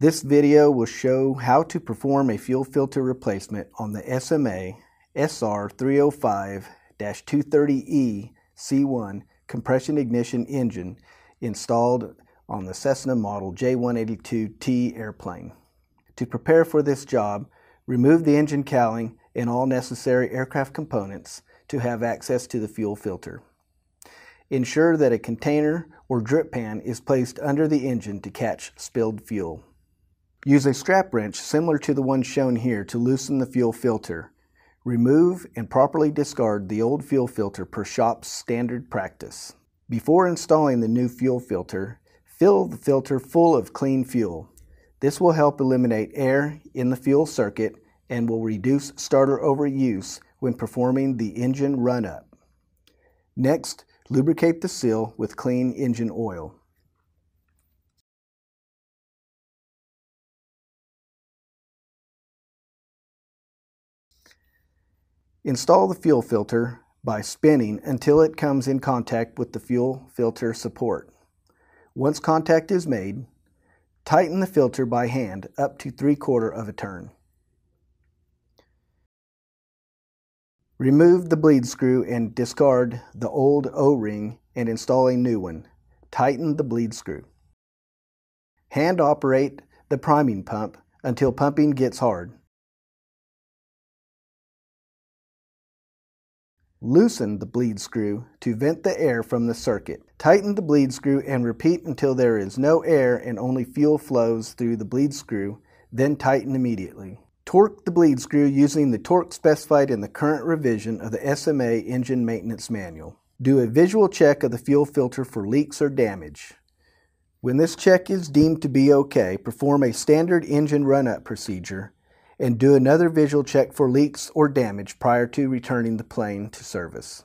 This video will show how to perform a fuel filter replacement on the SMA SR305-230E C1 compression ignition engine installed on the Cessna Model J182T airplane. To prepare for this job, remove the engine cowling and all necessary aircraft components to have access to the fuel filter. Ensure that a container or drip pan is placed under the engine to catch spilled fuel. Use a strap wrench similar to the one shown here to loosen the fuel filter. Remove and properly discard the old fuel filter per shop's standard practice. Before installing the new fuel filter, fill the filter full of clean fuel. This will help eliminate air in the fuel circuit and will reduce starter overuse when performing the engine run-up. Next, lubricate the seal with clean engine oil. Install the fuel filter by spinning until it comes in contact with the fuel filter support. Once contact is made, tighten the filter by hand up to 3 quarter of a turn. Remove the bleed screw and discard the old O-ring and install a new one. Tighten the bleed screw. Hand operate the priming pump until pumping gets hard. Loosen the bleed screw to vent the air from the circuit. Tighten the bleed screw and repeat until there is no air and only fuel flows through the bleed screw, then tighten immediately. Torque the bleed screw using the torque specified in the current revision of the SMA Engine Maintenance Manual. Do a visual check of the fuel filter for leaks or damage. When this check is deemed to be okay, perform a standard engine run-up procedure and do another visual check for leaks or damage prior to returning the plane to service.